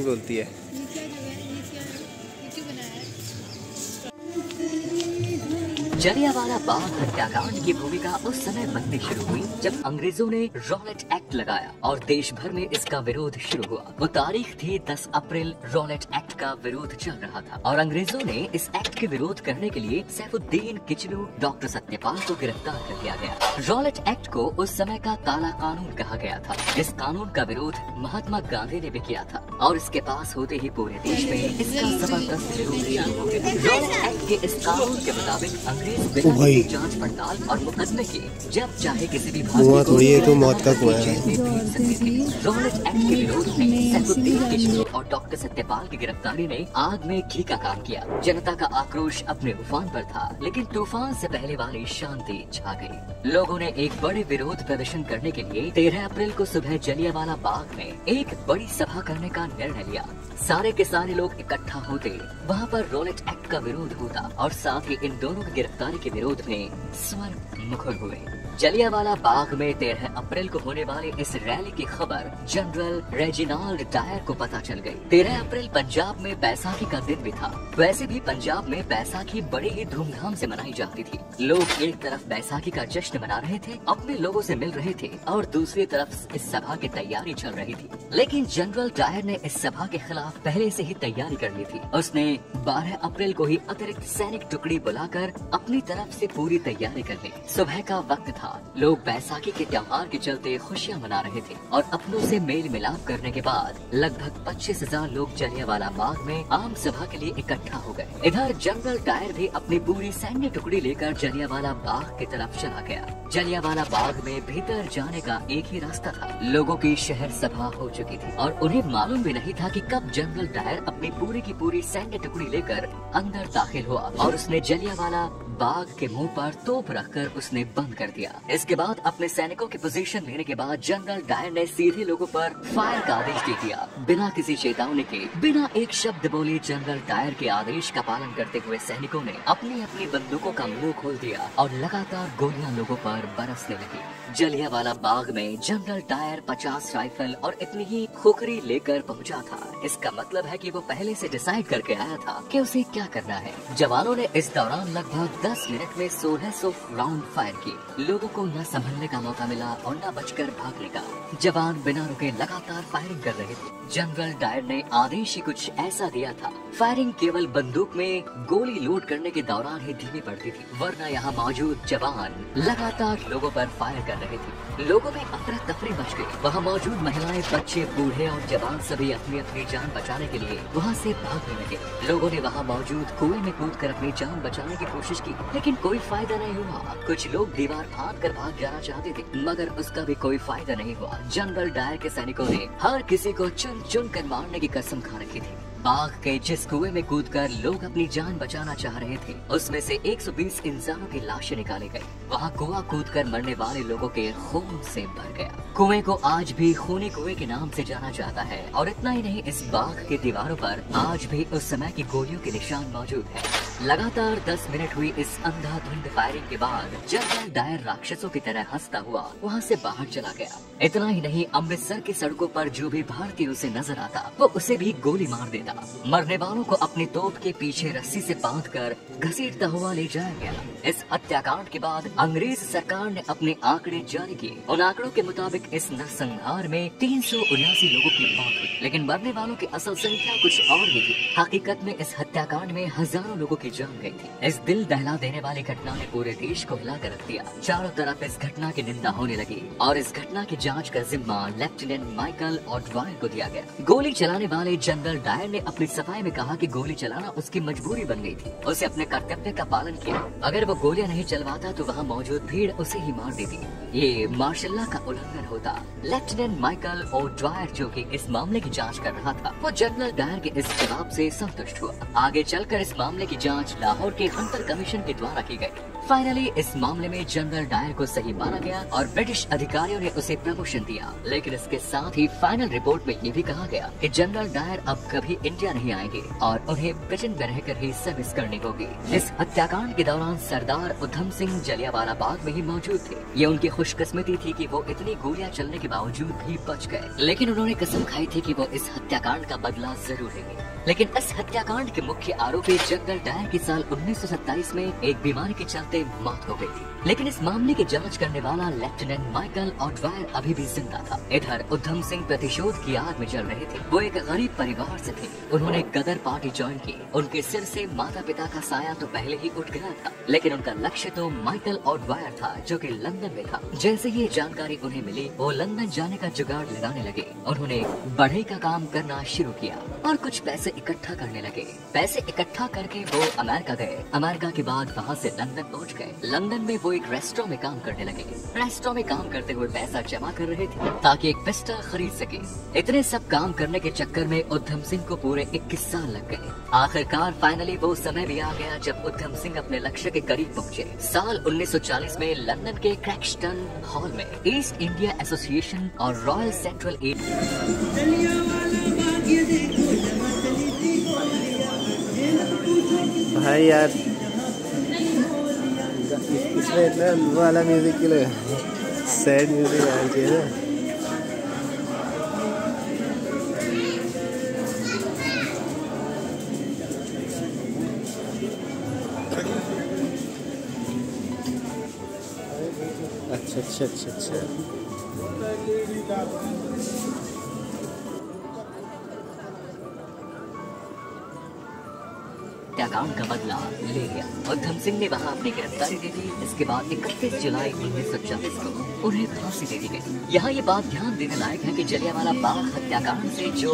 बोलती है। जलियांवाला बाग हत्याकांड की भूमिका उस समय बननी शुरू हुई, जब अंग्रेज़ों ने रॉलेट एक्ट लगाया और देश भर में इसका विरोध शुरू हुआ। वो तारीख थी 10 अप्रैल, रॉलेट एक्ट का विरोध चल रहा था और अंग्रेज़ों ने इस एक्ट के विरोध करने के लिए सैफुद्दीन किचलू, डॉक्टर सत्यपाल को गिरफ़्तार कर लिया गया। रॉलेट एक्ट को उस समय का काला कानून कहा गया था। इस कानून का विरोध महात्मा गांधी ने भी किया था और इसके पास होते ही पूरे देश में इसका ज़बरदस्त विरोध गया। रॉलेट एक्ट के इस कानून के मुताबिक अंग्रेज़ ओ भाई। जाँच पड़ताल और मुकदमे के जब चाहे किसी भी कुआँ थोड़ी है, तो मौत का कुआँ है। रॉलेट एक्ट के विरोध में सैफुद्दीन किशोर और डॉक्टर सत्यपाल की गिरफ्तारी ने आग में घी का काम किया जनता का आक्रोश अपने उफान पर था लेकिन तूफ़ान से पहले वाली शांति छा गई लोगों ने एक बड़े विरोध प्रदर्शन करने के लिए 13 अप्रैल को सुबह जलियावाला बाग में एक बड़ी सभा करने का निर्णय लिया सारे के सारे लोग इकट्ठा होते वहाँ पर रॉलेट एक्ट का विरोध होता और साथ ही इन दोनों की गिरफ्तारी के विरोध में स्वर मुखर हुए। जलियांवाला बाग में 13 अप्रैल को होने वाले इस रैली की खबर जनरल रेजिनाल्ड डायर को पता चल गई। 13 अप्रैल पंजाब में बैसाखी का दिन भी था। वैसे भी पंजाब में बैसाखी बड़े ही धूमधाम से मनाई जाती थी। लोग एक तरफ़ बैसाखी का जश्न मना रहे थे, अपने लोगों से मिल रहे थे और दूसरी तरफ़ इस सभा की तैयारी चल रही थी। लेकिन जनरल डायर ने इस सभा के खिलाफ पहले ऐसी ही तैयारी कर ली थी। उसने 12 अप्रैल को ही अतिरिक्त सैनिक टुकड़ी बुलाकर अपनी तरफ़ ऐसी पूरी तैयारी कर ली। सुबह का वक्त था। लोग बैसाखी के त्योहार के चलते खुशियाँ मना रहे थे और अपनों से मेल मिलाप करने के बाद लगभग पच्चीस हज़ार लोग जलियांवाला बाग में आम सभा के लिए इकट्ठा हो गए। इधर जनरल डायर भी अपनी पूरी सैन्य टुकड़ी लेकर जलियांवाला बाग की तरफ़ चला गया। जलियांवाला बाग में भीतर जाने का एक ही रास्ता था। लोगों की शहर सभा हो चुकी थी और उन्हें मालूम भी नहीं था कि कब जनरल डायर अपनी पूरी की पूरी सैन्य टुकड़ी लेकर अंदर दाखिल हुआ और उसने जलियांवाला बाग के मुँह पर तोप रखकर उसने बंद कर दिया। इसके बाद अपने सैनिकों की पोजीशन लेने के बाद जनरल डायर ने सीधे लोगों पर फायर का आदेश दे दिया। बिना किसी चेतावनी के, बिना एक शब्द बोले जनरल डायर के आदेश का पालन करते हुए सैनिकों ने अपनी अपनी बंदूकों का मुँह खोल दिया और लगातार गोलियाँ लोगों पर बरसने लगी। जलियांवाला बाग में जनरल डायर पचास राइफल और इतनी ही खोखरी लेकर पहुँचा था। इसका मतलब है कि वो पहले से डिसाइड करके आया था कि उसे क्या करना है। जवानों ने इस दौरान लगभग 10 मिनट में 1600 राउंड फायर किए। लोगों को न संभलने का मौका मिला और न बचकर भागने का। जवान बिना रुके लगातार फायरिंग कर रहे थे। जनरल डायर ने आदेश ही कुछ ऐसा दिया था। फायरिंग केवल बंदूक में गोली लोड करने के दौरान ही धीमी पड़ती थी। वरना यहाँ मौजूद जवान लगातार लोगों पर फायर कर रहे थे। लोगों में अफरा तफरी मच गई। वहाँ मौजूद महिलाएँ, बच्चे, बूढ़े और जवान सभी अपनी अपनी जान बचाने के लिए वहाँ से भागने लगे। लोगों ने वहाँ मौजूद कुएँ में कूद कर अपनी जान बचाने की कोशिश की। लेकिन कोई फ़ायदा नहीं हुआ। कुछ लोग दीवार फाड़ कर भाग जाना चाहते थे, मगर उसका भी कोई फ़ायदा नहीं हुआ। जनरल डायर के सैनिकों ने हर किसी को चुन चुन कर मारने की कसम खा रखी थी। बाघ के जिस कुएँ में कूदकर लोग अपनी जान बचाना चाह रहे थे, उसमें से 120 इंसानों की लाशें निकाली गई। वहाँ कुआँ कूदकर मरने वाले लोगों के खून से भर गया। कुएँ को आज भी खूनी कुएँ के नाम से जाना जाता है, और इतना ही नहीं, इस बाघ के दीवारों पर आज भी उस समय की गोलियों के निशान मौजूद है। लगातार 10 मिनट हुई इस अंधाधुंध फायरिंग के बाद जनरल डायर राक्षसों की तरह हंसता हुआ वहाँ से बाहर चला गया। इतना ही नहीं, अमृतसर की सड़कों पर जो भी भारतीय उसे नज़र आता, वो उसे भी गोली मार देता। मरने वालों को अपनी तोप के पीछे रस्सी से बाँध कर घसीटता हुआ ले जाया गया। इस हत्याकांड के बाद अंग्रेज़ सरकार ने अपने आंकड़े जारी किए। उन आंकड़ों के मुताबिक इस नरसंहार में तीन लोगों की मौत हुई, लेकिन मरने वालों की असल संख्या कुछ और भी थी। हकीकत में इस हत्याकांड में हज़ारों लोगों की जान गई थी। इस दिल दहला देने वाली घटना ने पूरे देश को हिला कर रख दिया। चारों तरफ़ इस घटना की निंदा होने लगी और इस घटना की जाँच का जिम्मा लेफ्टिनेंट माइकल और ड्वायर को दिया गया। गोली चलाने वाले जनरल डायर ने अपनी सफ़ाई में कहा कि गोली चलाना उसकी मजबूरी बन गई थी। उसे अपने कर्तव्य का पालन किया। अगर वो गोलियाँ नहीं चलवाता तो वहाँ मौजूद भीड़ उसे ही मार देती। ये मार्शल्ला का उल्लंघन होता। लेफ्टिनेंट माइकल और ड्वायर, जो कि इस मामले की जाँच कर रहा था, वो जनरल डायर के इस जवाब से संतुष्ट हुआ। आगे चलकर इस मामले की जाँच लाहौर के हंटर कमीशन के द्वारा की गई। फाइनली इस मामले में जनरल डायर को सही माना गया और ब्रिटिश अधिकारियों ने उसे प्रमोशन दिया। लेकिन इसके साथ ही फाइनल रिपोर्ट में ये भी कहा गया कि जनरल डायर अब कभी इंडिया नहीं आएँगे और उन्हें ब्रिटेन में रहकर ही सर्विस करनी होगी। इस हत्याकांड के दौरान सरदार उधम सिंह जलियावाला बाग में ही मौजूद थे। ये उनकी खुशकिस्मती थी कि वो इतनी गोलियाँ चलने के बावजूद भी बच गए। लेकिन उन्होंने कसम खाई थी कि वो इस हत्याकांड का बदला ज़रूर लेंगे। लेकिन इस हत्याकांड के मुख्य आरोपी जनरल डायर की साल 1927 में एक बीमारी के चलते मौत हो गई थी। लेकिन इस मामले की जाँच करने वाला लेफ्टिनेंट माइकल ऑटवायर अभी भी ज़िंदा था। इधर उधम सिंह प्रतिशोध की आग में जल रहे थे। वो एक गरीब परिवार से थे। उन्होंने गदर पार्टी ज्वाइन की। उनके सिर से माता पिता का साया तो पहले ही उठ गया था। लेकिन उनका लक्ष्य तो माइकल ऑटवायर था, जो की लंदन में था। जैसे ही जानकारी उन्हें मिली, वो लंदन जाने का जुगाड़ लगाने लगे। उन्होंने बढ़ई का काम करना शुरू किया और कुछ पैसे इकट्ठा करने लगे। पैसे इकट्ठा करके वो अमेरिका गए। अमेरिका के बाद वहाँ से लंदन पहुँच गए। लंदन में वो एक रेस्टोरेंट में काम करने लगे। रेस्टोरेंट में काम करते हुए पैसा जमा कर रहे थे, ताकि एक पिस्टल खरीद सके। इतने सब काम करने के चक्कर में उधम सिंह को पूरे इक्कीस साल लग गए। आखिरकार फाइनली वो समय भी आ गया जब उधम सिंह अपने लक्ष्य के करीब पहुँचे। साल 1940 में लंदन के क्रैक्सटन हॉल में ईस्ट इंडिया एसोसिएशन और रॉयल सेंट्रल भाई यार। इसमें इतना वाला म्यूज़िक क्यों लगा सैड म्यूज़िक आना चाहिए ना। अच्छा अच्छा अच्छा अच्छा। हत्याकांड का बदला ले लिया उधम सिंह ने वहाँ अपनी गिरफ्तारी दे दी। इसके बाद इकतीस जुलाई उन्नीस सौ चालीस को उन्हें फांसी दे दी गई यहाँ ये बात ध्यान देने लायक है कि जलियांवाला बाग हत्याकांड ऐसी जो